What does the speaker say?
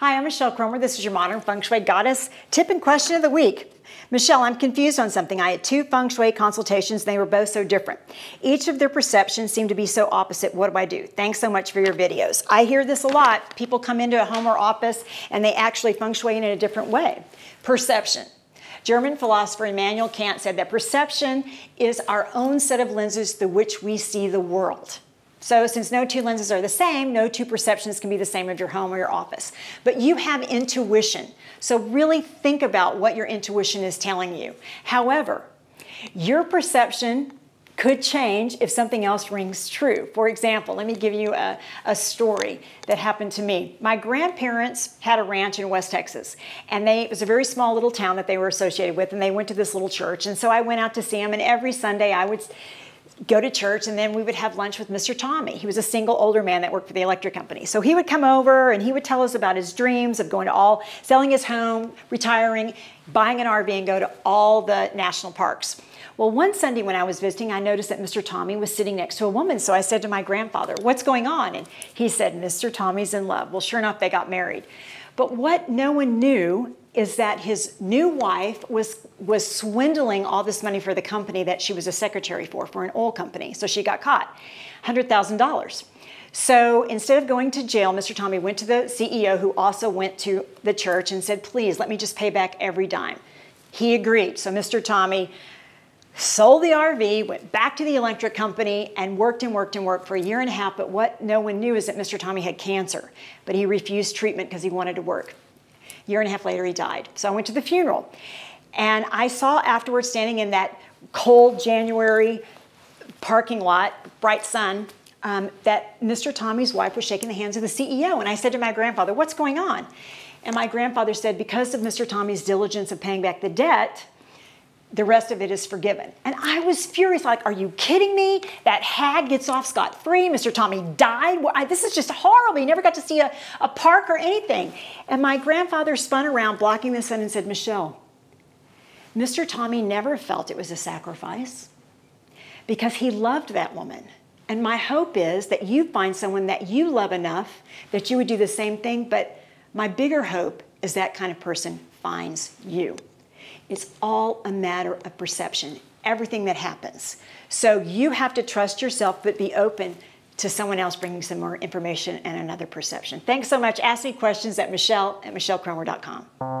Hi, I'm Michelle Cromer. This is your Modern Feng Shui Goddess tip and question of the week. Michelle, I'm confused on something. I had two feng shui consultations, and they were both so different. Each of their perceptions seemed to be so opposite. What do I do? Thanks so much for your videos. I hear this a lot. People come into a home or office and they actually feng shui in a different way. Perception. German philosopher Immanuel Kant said that perception is our own set of lenses through which we see the world. So since no two lenses are the same, no two perceptions can be the same of your home or your office. But you have intuition. So really think about what your intuition is telling you. However, your perception could change if something else rings true. For example, let me give you a, a, story that happened to me. My grandparents had a ranch in West Texas, and they, it was a very small little town that they were associated with, and they went to this little church. And so I went out to see them, and every Sunday I would go to church and then we would have lunch with Mr. Tommy. He was a single older man that worked for the electric company. So he would come over and he would tell us about his dreams of going to all, selling his home, retiring, buying an RV and go to all the national parks. Well, one Sunday when I was visiting, I noticed that Mr. Tommy was sitting next to a woman. So I said to my grandfather, What's going on? And he said, Mr. Tommy's in love. Well, sure enough, they got married. But what no one knew is that his new wife was was swindling all this money for the company that she was a secretary for for an oil company. So she got caught, hundred thousand dollars. So instead of going to jail, Mr. Tommy went to the CEO, who also went to the church, and said, "Please let me just pay back every dime." He agreed. So Mr. Tommy sold the RV, went back to the electric company, and worked and worked and worked for a year and a half. But what no one knew is that Mr. Tommy had cancer, but he refused treatment because he wanted to work year and a half later, he died. So I went to the funeral. And I saw afterwards, standing in that cold January parking lot, bright sun, um, that Mr. Tommy's wife was shaking the hands of the CEO. And I said to my grandfather, What's going on? And my grandfather said, Because of Mr. Tommy's diligence of paying back the debt, the rest of it is forgiven. And I was furious, like, are you kidding me? That hag gets off scot free. Mr. Tommy died. I, this is just horrible. He never got to see a, a park or anything. And my grandfather spun around, blocking the sun, and said, Michelle, Mr. Tommy never felt it was a sacrifice because he loved that woman. And my hope is that you find someone that you love enough that you would do the same thing. But my bigger hope is that kind of person finds you. It's all a matter of perception, everything that happens. So you have to trust yourself, but be open to someone else bringing some more information and another perception. Thanks so much. Ask me questions at michelle at michellecromer.com.